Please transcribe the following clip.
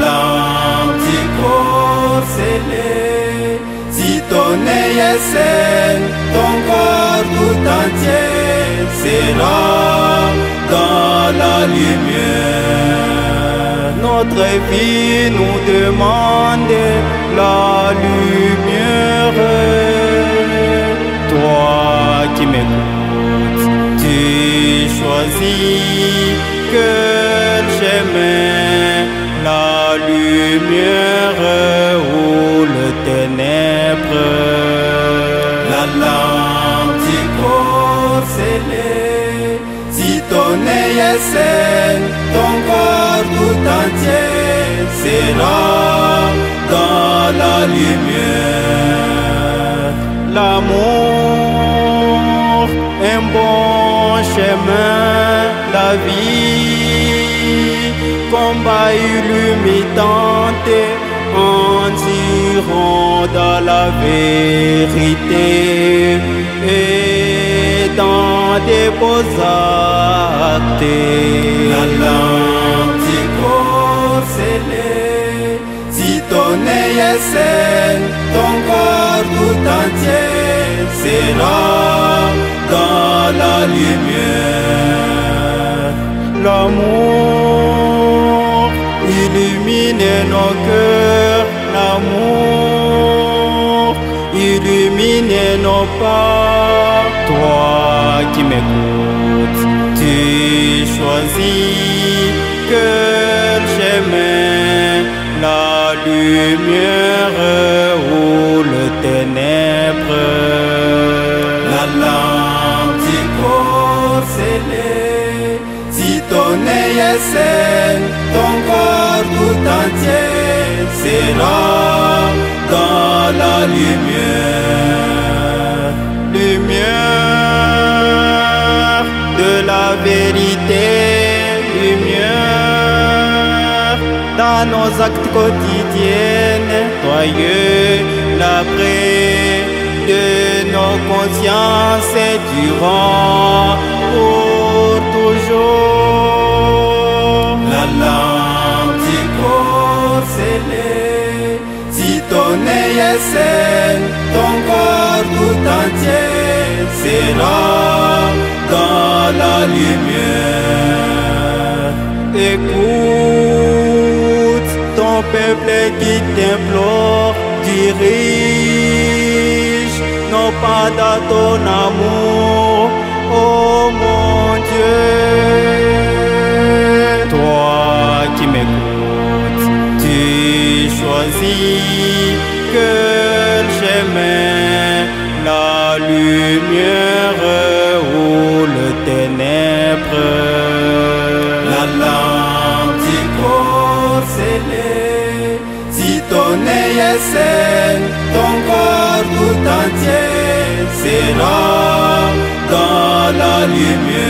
lampe du corps scellé. Si ton œil ton corps tout entier sera dans la lumière. Notre vie nous demande la lumière. Toi qui m'écoutes, tu choisis quel est sain, ton corps tout entier sera dans la lumière. L'amour, un bon chemin, la vie, combat illuminante, endurant dans la vérité dans des beaux actes. La lampe du corps scellé, si ton sain, ton corps tout entier sera dans la lumière. L'amour illumine nos cœurs, l'amour illumine nos pas. Tu choisis quel chemin, la lumière ou le ténèbre. La lampe du si ton œil est sain, ton corps tout entier sera dans la lumière. La vérité, lumière dans nos actes quotidiens, joyeux la paix de nos consciences durant pour toujours. La lampe du corps si ton ton corps tout entier sera dans la lumière. Écoute ton peuple qui t'implore, dirige nos pas dans ton amour, oh mon Dieu. Toi qui m'écoutes, tu choisis quel chemin, la lumière lampe du corps scellé, si ton œil est sain, ton corps tout entier sera dans la lumière.